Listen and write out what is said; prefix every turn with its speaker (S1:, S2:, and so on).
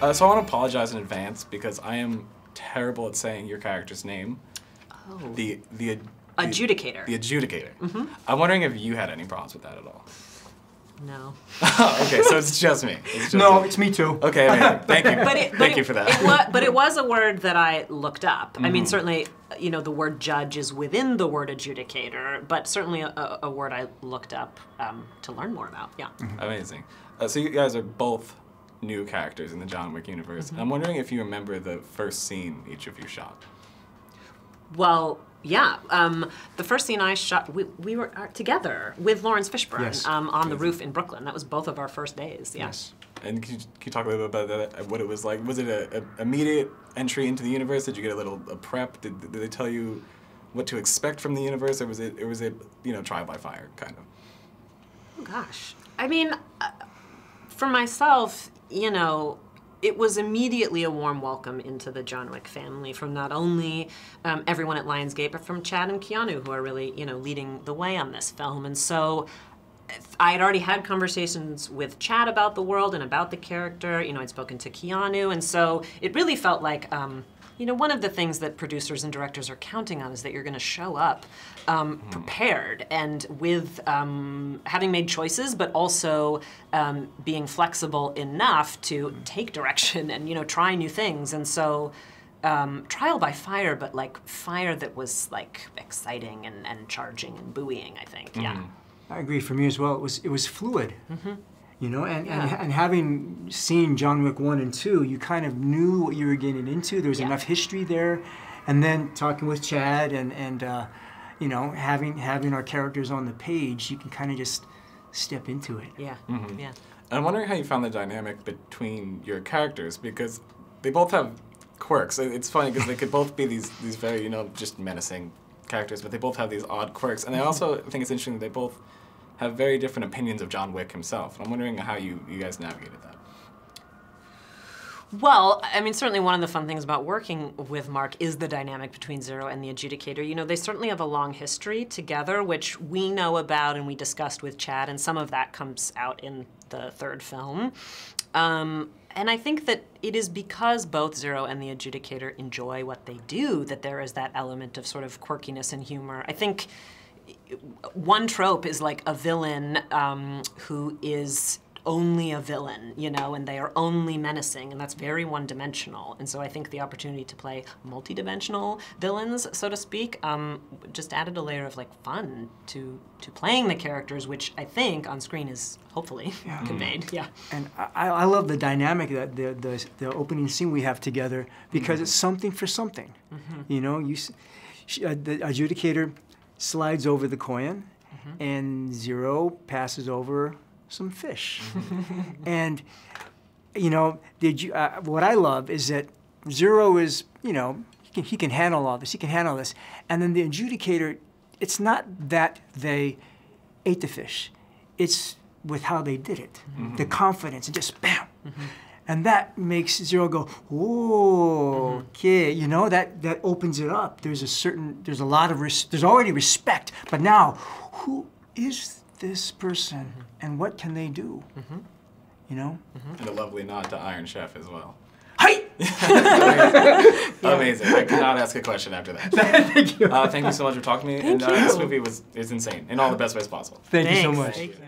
S1: Uh, so I want to apologize in advance because I am terrible at saying your character's name.
S2: Oh.
S1: The the the-
S2: Adjudicator.
S1: The adjudicator. I'm wondering if you had any problems with that at all.
S2: no.
S1: okay, so it's just me. It's just
S3: No,
S1: me.
S3: it's me too.
S1: Okay, amazing. Thank you.
S2: But it, but
S1: Thank
S2: it-
S1: you for that.
S2: It wa- but it was a word that I looked up. I
S1: Mm-hmm.
S2: mean, certainly, you know, the word judge is within the word adjudicator, but certainly a, a, a word I looked up um, to learn more about. Yeah.
S1: Amazing. Uh, so you guys are both new characters in the John Wick universe.
S2: Mm-hmm.
S1: I'm wondering if you remember the first scene each of you shot.
S2: Well, yeah. Um, the first scene I shot, we, we were uh, together with Laurence Fishburne
S3: Yes.
S2: um, on the roof in Brooklyn. That was both of our first days. Yeah.
S3: Yes.
S1: And can you, can you talk a little bit about that? What it was like? Was it a, a immediate entry into the universe? Did you get a little a prep? Did, did they tell you what to expect from the universe, or was it, or was it, you know, trial by fire kind of?
S2: Oh, gosh. I mean, uh, for myself, you know, it was immediately a warm welcome into the John Wick family from not only um, everyone at Lionsgate, but from Chad and Keanu, who are really, you know, leading the way on this film. And so I had already had conversations with Chad about the world and about the character. You know, I'd spoken to Keanu, and so it really felt like, um, you know, one of the things that producers and directors are counting on is that you're going to show up um, prepared and with um, having made choices, but also um, being flexible enough to take direction and you know try new things. And so. Um, trial by fire, but like fire that was like exciting and, and charging and buoying, I think. Yeah.
S3: I agree. For me as well, it was it was fluid. You know, and, and
S2: Yeah.
S3: and having seen John Wick one and two, you kind of knew what you were getting into. There was
S2: Yeah.
S3: enough history there, and then talking with Chad and and uh, you know having having our characters on the page, you can kind of just step into it.
S2: Yeah.
S1: Mm-hmm.
S2: Yeah.
S1: I'm wondering how you found the dynamic between your characters because they both have quirks. It's funny because they could both be these these very you know just menacing characters, but they both have these odd quirks. And I also think it's interesting that they both have very different opinions of John Wick himself. I'm wondering how you you guys navigated that.
S2: Well, I mean, certainly one of the fun things about working with Mark is the dynamic between Zero and the Adjudicator. You know, they certainly have a long history together, which we know about and we discussed with Chad, and some of that comes out in the third film. Um, and I think that it is because both Zero and the Adjudicator enjoy what they do that there is that element of sort of quirkiness and humor. I think one trope is like a villain um, who is only a villain, you know, and they are only menacing, and that's very one-dimensional. And so I think the opportunity to play multi-dimensional villains, so to speak, um, just added a layer of like fun to to playing the characters, which I think on screen is hopefully conveyed. Yeah.
S3: And I, I love the dynamic that the, the the opening scene we have together because it's something for something. You know, you she, uh, the adjudicator slides over the coin, mm-hmm. and zero passes over some fish. Mm-hmm. and you know, did you? Uh, what I love is that zero is you know he can, he can handle all this. He can handle this, and then the adjudicator. It's not that they ate the fish. It's with how they did it, mm-hmm. the confidence, and just bam. And that makes Zero go, whoa, okay, you know, that, that opens it up. There's a certain, there's a lot of, res- there's already respect, but now, who is this person and what can they do? You know?
S1: And a lovely nod to Iron Chef as well.
S3: Hi!
S1: Amazing. I cannot ask a question after that.
S3: Thank you.
S1: Uh, thank you so much for talking to me. and uh,
S2: you.
S1: this movie was is insane in all the best ways possible.
S3: Thank you so much.
S2: Thank you.